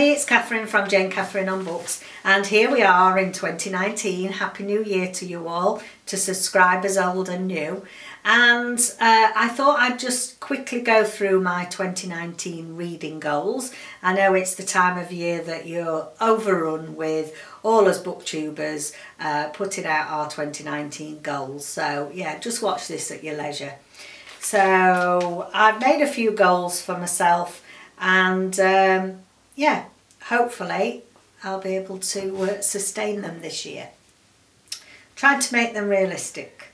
Everybody, it's Catherine from Jayne Catherine on Books and here we are in 2019. Happy New Year to you all, to subscribers old and new. And uh, I thought I'd just quickly go through my 2019 reading goals. I know it's the time of year that you're overrun with all us booktubers uh, putting out our 2019 goals. So yeah, just watch this at your leisure. So I've made a few goals for myself and um, yeah, hopefully I'll be able to uh, sustain them this year. Trying to make them realistic.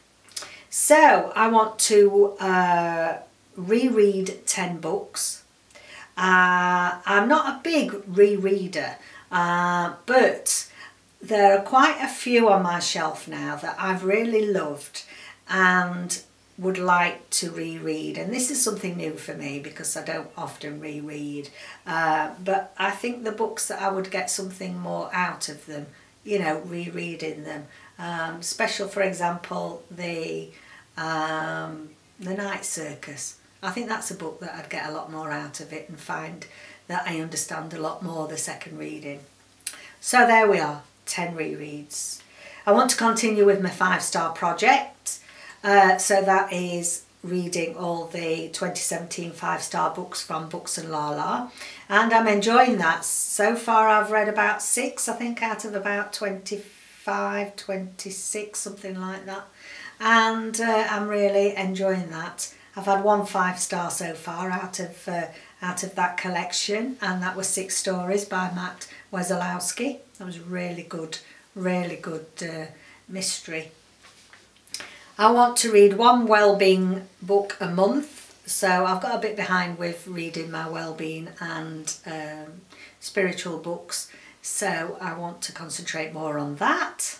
So I want to uh, reread 10 books. Uh, I'm not a big rereader, uh, but there are quite a few on my shelf now that I've really loved and would like to reread and this is something new for me because I don't often reread uh, but I think the books that I would get something more out of them you know rereading them. Um, special for example the um, the night circus. I think that's a book that I'd get a lot more out of it and find that I understand a lot more the second reading. So there we are 10 rereads. I want to continue with my five star project uh, so that is reading all the 2017 five-star books from Books and Lala and I'm enjoying that. So far I've read about six I think out of about 25, 26 something like that and uh, I'm really enjoying that. I've had one five star so far out of uh, out of that collection and that was six stories by Matt Wesolowski. That was really good, really good uh, mystery I want to read one well-being book a month so I've got a bit behind with reading my well-being and um, spiritual books so I want to concentrate more on that.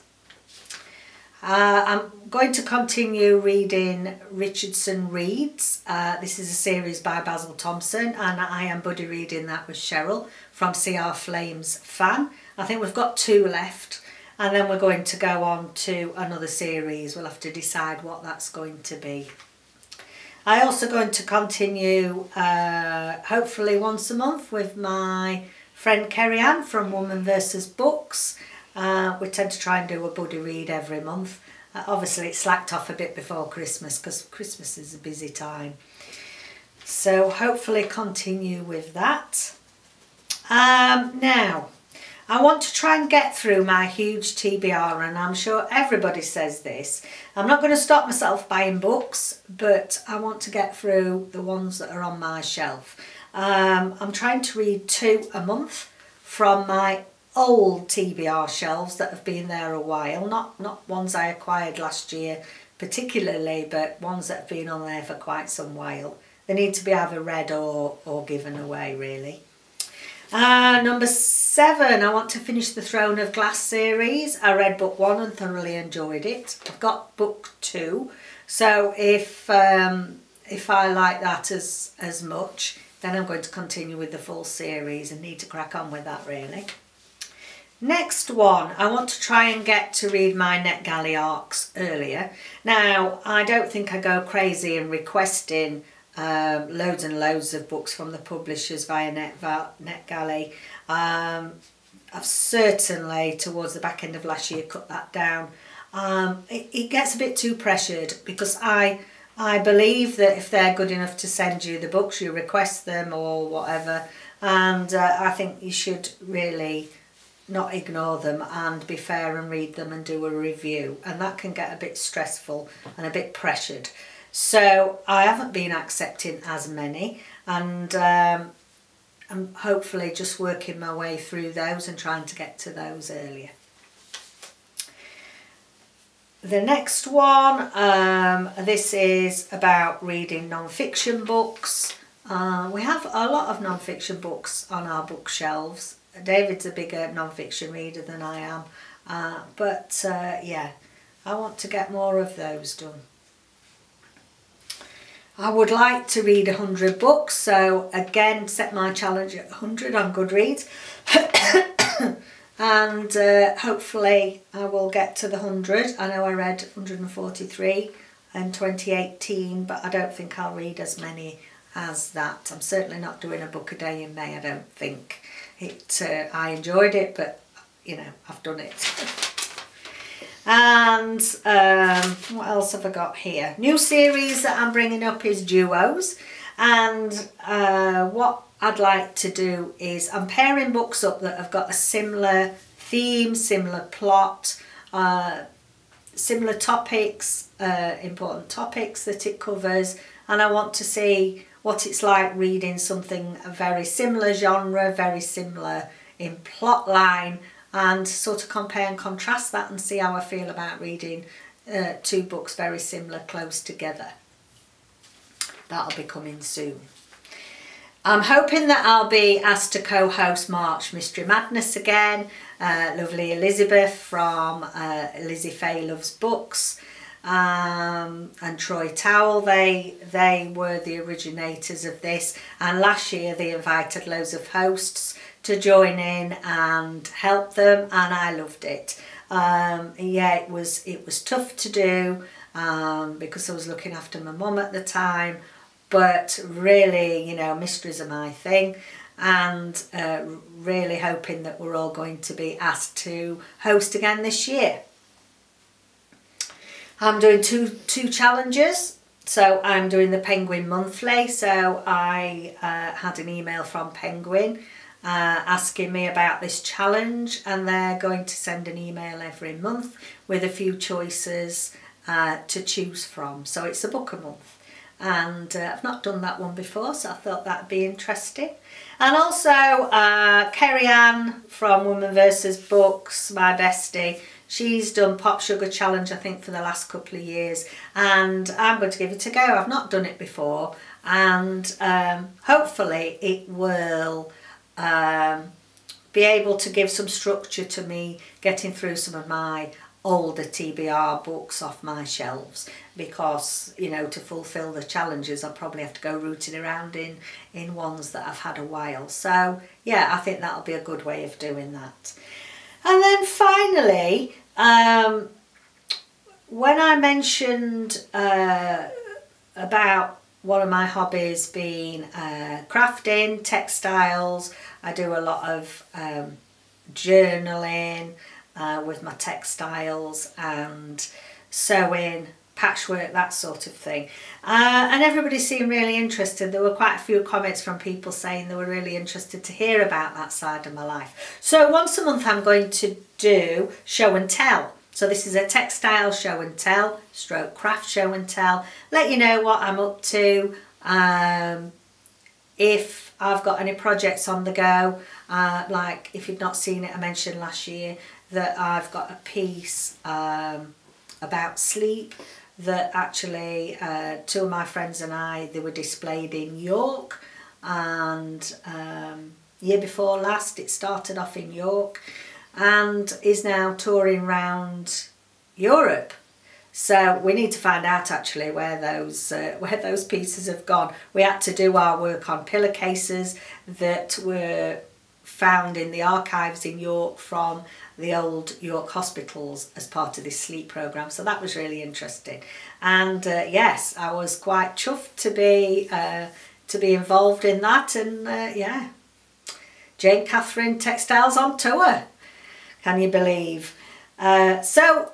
Uh, I'm going to continue reading Richardson Reads. Uh, this is a series by Basil Thomson and I am buddy reading that with Cheryl from CR Flames fan. I think we've got two left and then we're going to go on to another series. We'll have to decide what that's going to be. I also going to continue uh, hopefully once a month with my friend Kerry Ann from Woman vs Books. Uh, we tend to try and do a buddy read every month. Uh, obviously it slacked off a bit before Christmas because Christmas is a busy time. So hopefully continue with that. Um, now, I want to try and get through my huge TBR and I'm sure everybody says this. I'm not going to stop myself buying books but I want to get through the ones that are on my shelf. Um, I'm trying to read two a month from my old TBR shelves that have been there a while. Not, not ones I acquired last year particularly but ones that have been on there for quite some while. They need to be either read or, or given away really. Uh, number seven, I want to finish the Throne of Glass series. I read book one and thoroughly enjoyed it. I've got book two, so if um, if I like that as, as much, then I'm going to continue with the full series and need to crack on with that really. Next one, I want to try and get to read my NetGalley arcs earlier. Now, I don't think I go crazy in requesting um, loads and loads of books from the publishers via Net NetGalley. Um, I've certainly, towards the back end of last year, cut that down. Um, it, it gets a bit too pressured because I I believe that if they're good enough to send you the books, you request them or whatever, and uh, I think you should really not ignore them and be fair and read them and do a review and that can get a bit stressful and a bit pressured. So I haven't been accepting as many and um, I'm hopefully just working my way through those and trying to get to those earlier. The next one, um, this is about reading non-fiction books. Uh, we have a lot of non-fiction books on our bookshelves. David's a bigger non-fiction reader than I am, uh, but uh, yeah, I want to get more of those done. I would like to read 100 books, so again, set my challenge at 100 on Goodreads. and uh, hopefully I will get to the 100. I know I read 143 in 2018, but I don't think I'll read as many as that. I'm certainly not doing a book a day in May, I don't think. It, uh, I enjoyed it, but you know, I've done it. and um, what else have I got here? New series that I'm bringing up is Duos. And uh, what I'd like to do is I'm pairing books up that have got a similar theme, similar plot, uh, similar topics, uh, important topics that it covers. And I want to see what it's like reading something a very similar genre, very similar in plot line and sort of compare and contrast that and see how I feel about reading uh, two books very similar close together. That'll be coming soon. I'm hoping that I'll be asked to co-host March Mystery Madness again. Uh, lovely Elizabeth from uh, Lizzie Fay Loves Books um, and Troy Towell, they, they were the originators of this. And last year they invited loads of hosts to join in and help them and I loved it. Um, yeah, it was, it was tough to do um, because I was looking after my mum at the time but really, you know, mysteries are my thing and uh, really hoping that we're all going to be asked to host again this year. I'm doing two, two challenges. So I'm doing the Penguin Monthly. So I uh, had an email from Penguin uh, asking me about this challenge and they're going to send an email every month with a few choices uh, to choose from. So it's a book a month. And uh, I've not done that one before so I thought that'd be interesting. And also uh, Kerry Ann from Woman Versus Books my bestie she's done Pop Sugar Challenge I think for the last couple of years. And I'm going to give it a go. I've not done it before. And um, hopefully it will um, be able to give some structure to me getting through some of my older TBR books off my shelves because you know to fulfill the challenges I'll probably have to go rooting around in in ones that I've had a while. So yeah I think that'll be a good way of doing that. And then finally um, when I mentioned uh, about one of my hobbies being uh, crafting, textiles, I do a lot of um, journaling, uh, with my textiles and sewing, patchwork, that sort of thing. Uh, and everybody seemed really interested. There were quite a few comments from people saying they were really interested to hear about that side of my life. So once a month I'm going to do show and tell. So this is a textile show and tell, stroke craft show and tell. Let you know what I'm up to, um, if I've got any projects on the go, uh, like if you've not seen it, I mentioned last year, that I've got a piece um, about sleep that actually uh, two of my friends and I, they were displayed in York. And um, year before last it started off in York and is now touring around Europe. So we need to find out actually where those uh, where those pieces have gone. We had to do our work on pillowcases that were found in the archives in York from the old York hospitals as part of this sleep programme. So that was really interesting. And uh, yes, I was quite chuffed to be uh, to be involved in that. And uh, yeah, Jayne Catherine Textiles on tour. Can you believe? Uh, so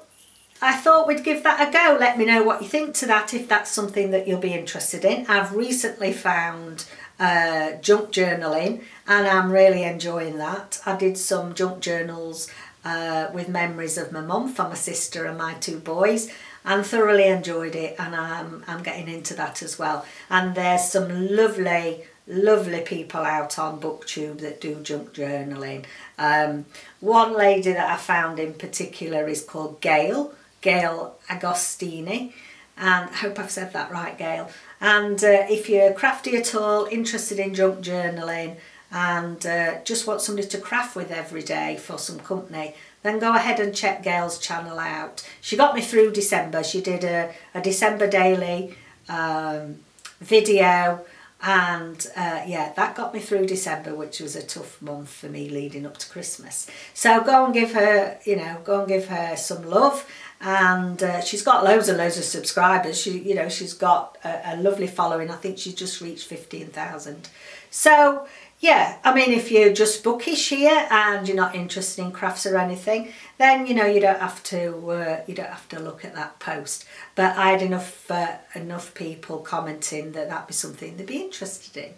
I thought we'd give that a go. Let me know what you think to that if that's something that you'll be interested in. I've recently found uh, junk journaling and I'm really enjoying that. I did some junk journals uh, with memories of my mum for my sister and my two boys and thoroughly enjoyed it and I'm, I'm getting into that as well and there's some lovely lovely people out on booktube that do junk journaling um, one lady that I found in particular is called Gayle Gayle Agostini and I hope I've said that right Gayle and uh, if you're crafty at all interested in junk journaling and uh, just want somebody to craft with every day for some company, then go ahead and check Gayle's channel out. She got me through December. She did a, a December daily um, video and uh, yeah, that got me through December, which was a tough month for me leading up to Christmas. So go and give her, you know, go and give her some love and uh, she's got loads and loads of subscribers. She, you know, she's got a, a lovely following. I think she's just reached 15,000. So yeah, I mean, if you're just bookish here and you're not interested in crafts or anything, then you know you don't have to uh, you don't have to look at that post. But I had enough uh, enough people commenting that that'd be something they'd be interested in.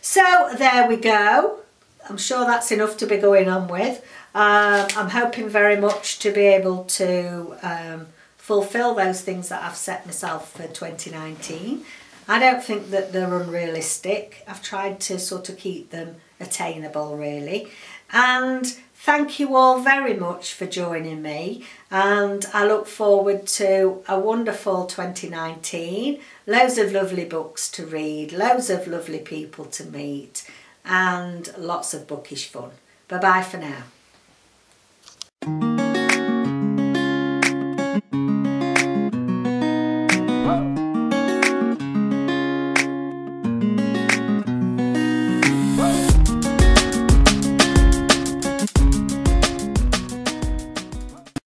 So there we go. I'm sure that's enough to be going on with. Um, I'm hoping very much to be able to um, fulfill those things that I've set myself for 2019. I don't think that they're unrealistic. I've tried to sort of keep them attainable really. And thank you all very much for joining me and I look forward to a wonderful 2019. Loads of lovely books to read, loads of lovely people to meet and lots of bookish fun. Bye bye for now.